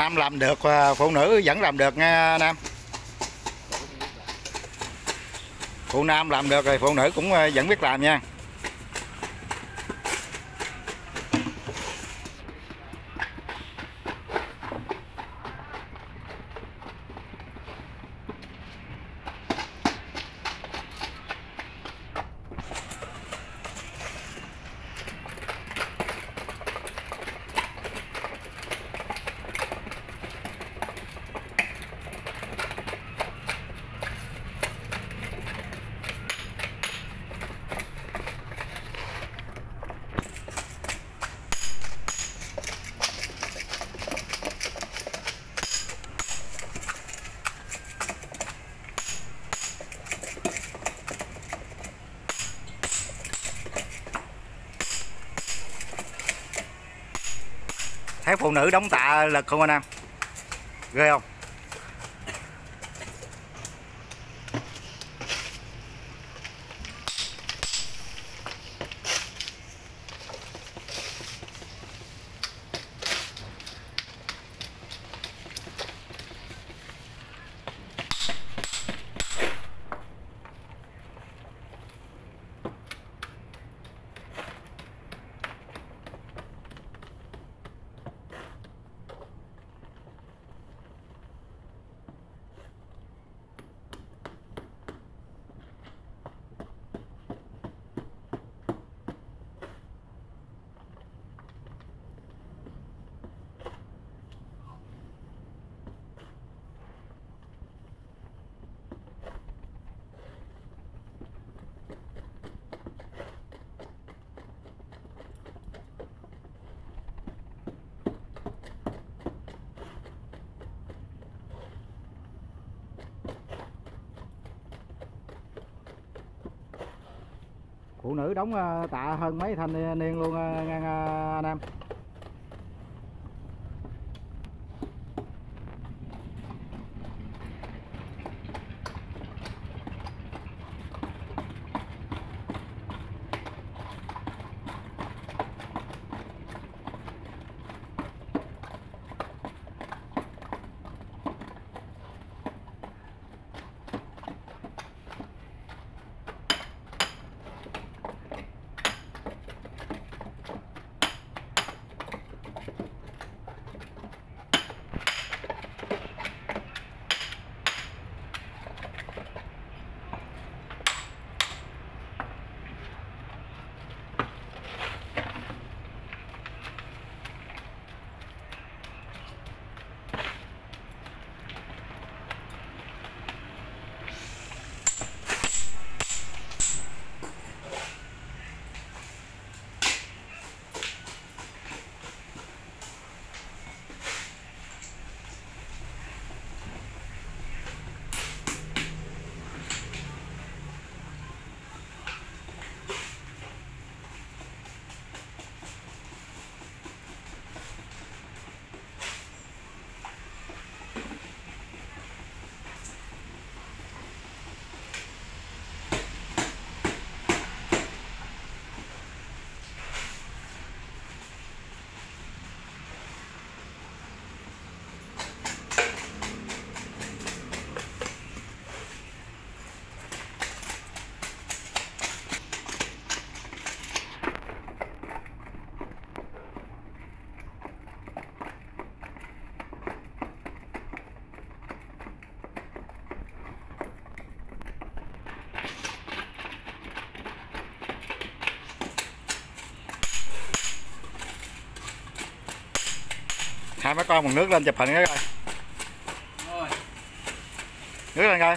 nam làm được ờ, phụ nữ vẫn làm được nha nam. Phụ nam làm được rồi phụ nữ cũng ờ, vẫn biết làm nha. Phụ nữ đóng tạ lực không anh em. Ghê không? Phụ nữ đóng ờ, tạ hơn mấy thanh niên luôn ờ, nha ờ, anh em. Hai mấy con bằng nước lên chụp hình cái coi. Nước lên coi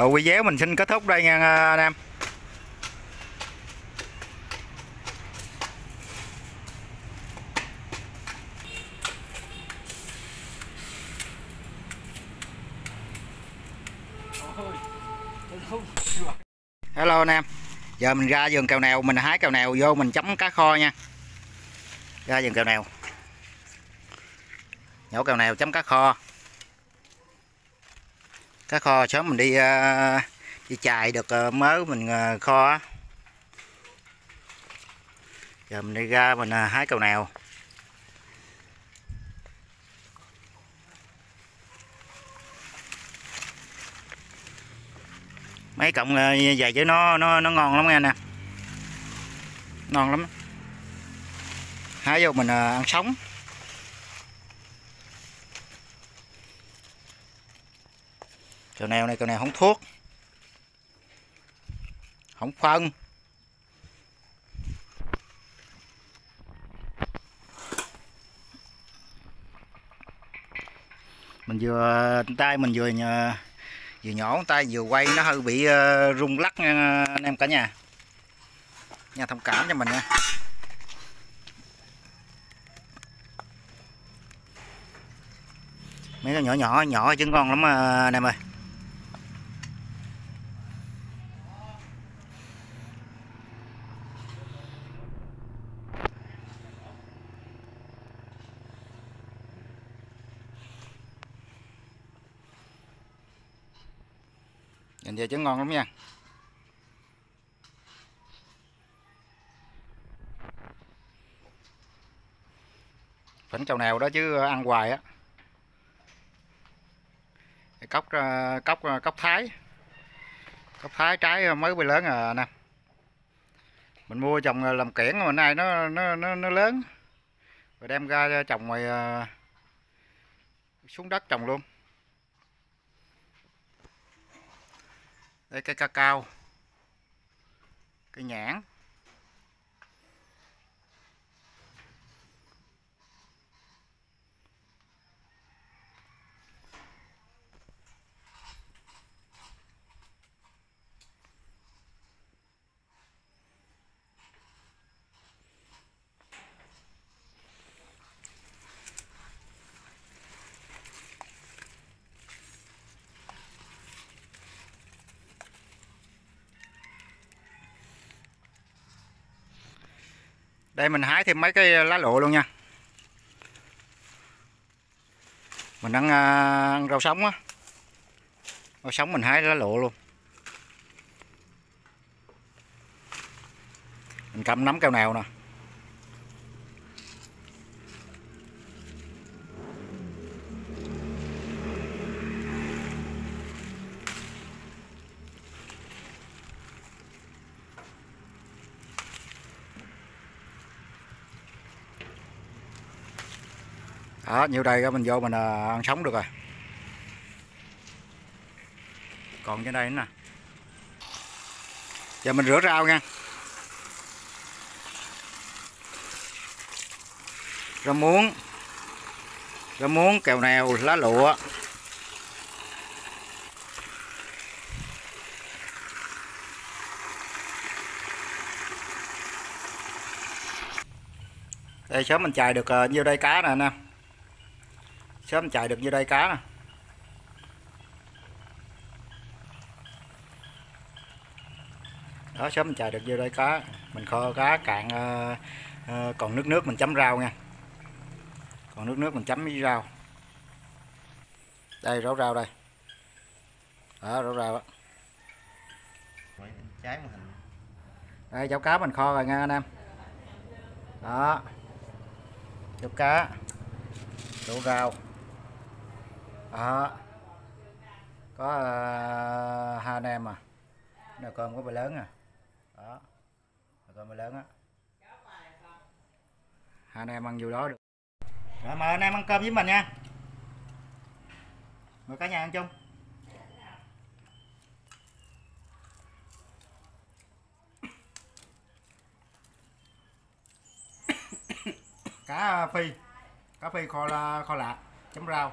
rồi video mình xin kết thúc đây nha à, anh em. Hello, anh em. Giờ mình ra vườn kèo nèo, mình hái kèo nèo vô, mình chấm cá kho nha. Ra vườn kèo nèo. Nhổ kèo nèo, chấm cá kho cá kho sớm mình đi uh, đi chài được uh, mớ mình uh, kho giờ mình đi ra mình uh, hái cầu nèo mấy cọng dài chứ nó nó nó ngon lắm nghe nè. Ngon lắm. Hái vô mình ăn sống. Cào neo này cào nèo không thuốc. Không phân. Mình vừa tay mình vừa nhờ, vừa nhỏ tay vừa quay nó hơi bị uh, rung lắc nha anh em cả nhà. Nha thông cảm cho mình nha. Mấy cái nhỏ nhỏ nhỏ chứ ngon lắm ờ, anh em ơi. Về chứ ngon lắm nha. Phỉnh chầu nào đó chứ ăn hoài á. Cốc ờ, cốc ờ, cốc thái. Cốc thái trái mới bị lớn à nè. Mình mua trồng ờ, làm kiển mà nay nó nó nó, nó lớn. Rồi đem ra trồng ngoài xuống đất trồng luôn. Đây cây ca cao. Cây nhãn. Đây mình hái thêm mấy cái ờ, lá lộ luôn nha. Mình ăn, ờ, ăn rau sống á. Rau sống mình hái lá lộ luôn. Mình cầm nắm keo nào nè. Đó, nhiêu đây mình vô mình à, ăn sống được rồi. Còn trên đây nữa nè. Giờ mình rửa rau nha. Rau muống. Rau muống, kèo nèo, lá lụa. Đây, sớm mình chài được à, nhiêu đây cá nè nè sớm chạy được như đây cá nè. Đó sớm chạy được như đây cá. Mình kho cá cạn uh, uh, còn nước nước mình chấm rau nha. Còn nước nước mình chấm với rau. Đây rau rau đây. Đó rau rau đó trái màn hình. Đây cháo cá mình kho rồi nha anh em. Đó. Cháo cá. Đổ rau à, có uh, hai anh em à. Nè cơm có bà lớn à. Đó. Nồi cơm bà lớn á. Hai anh em ăn vô đó được. Rồi mời anh em ăn cơm với mình nha. Mời cả nhà ăn chung. Cá à, phi. Cá phi kho la kho lạc chấm rau.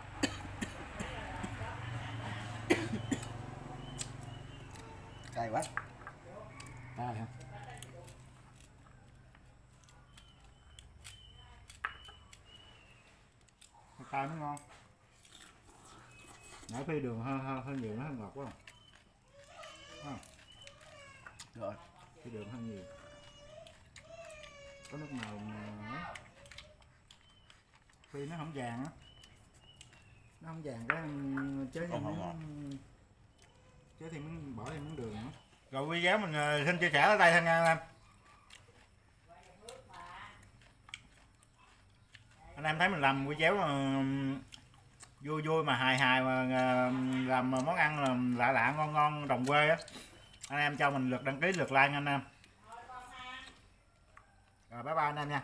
Cay quá. Cay hả? Cay mới ngon. Nãy phi đường hơi hơi, hơi nhiều nó hơi ngọt quá. Không? Rồi. Cái đường hơi nhiều. Có nước màu mà phi nó không vàng á nó không vàng cái chế thêm Không, không chứ thì thêm miếng bỏ thêm miếng đường nữa. Rồi video mình ờ, xin chia sẻ ở đây thôi nha anh em. Anh em thấy mình làm video mà ờ, vui vui mà hài hài mà ờ, làm món ăn là lạ lạ, ngon ngon, đồng quê á. Anh em cho mình lượt đăng ký, lượt like anh em. Rồi, bye bye anh em nha.